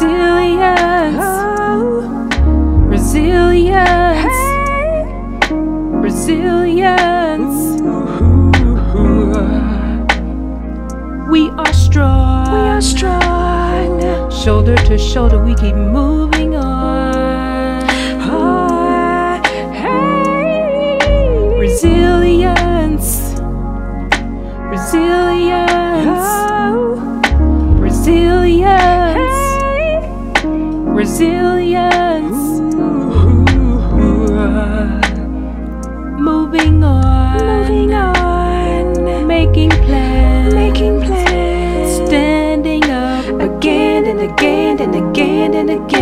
Resilience. Oh. Resilience. Resilience. We are strong. We are strong. Shoulder to shoulder, we keep moving on. Oh. Hey. Resilience. Resilience. Oh. Resilience resilience. Moving on, moving on, making plans, making plans, standing up again and again and again and again.